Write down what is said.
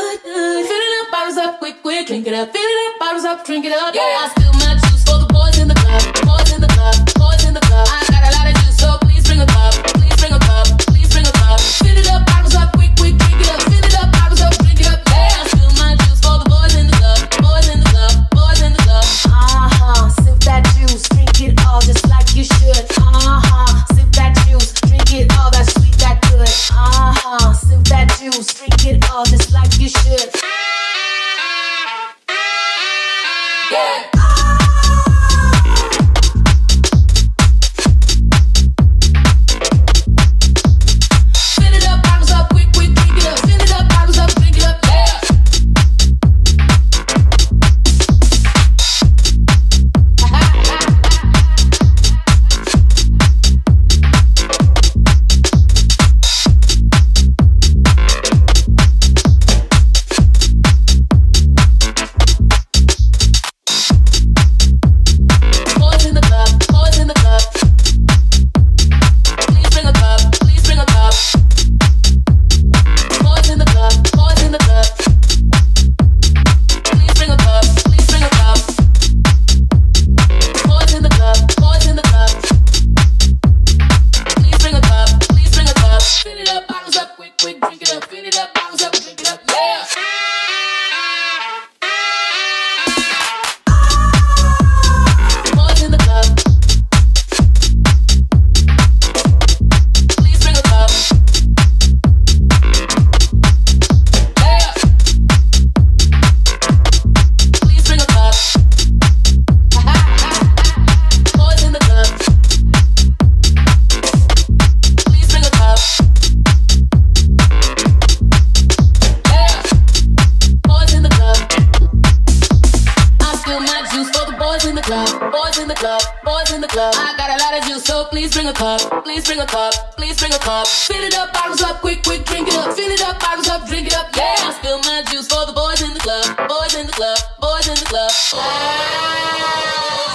good, good. Fill it up, bottles up, quick, quick. Drink it up, fill it up, bottles up, drink it up. Yeah, I spill my juice for the boys in the club. club, boys in the club, boys in the club. I got a lot of juice, so please bring a cup, please bring a cup, please bring a cup. Fill it up, bottles up, quick, quick, drink it up. Fill it up, bottles up, drink it up, yeah. I spill my juice for the boys in the club, boys in the club, boys in the club. Ah.